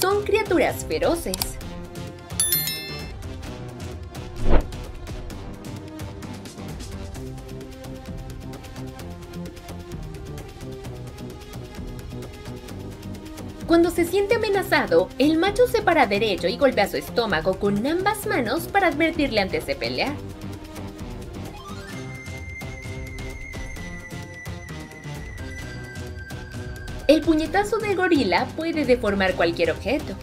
son criaturas feroces. Cuando se siente amenazado, el macho se para derecho y golpea su estómago con ambas manos para advertirle antes de pelear. El puñetazo de gorila puede deformar cualquier objeto.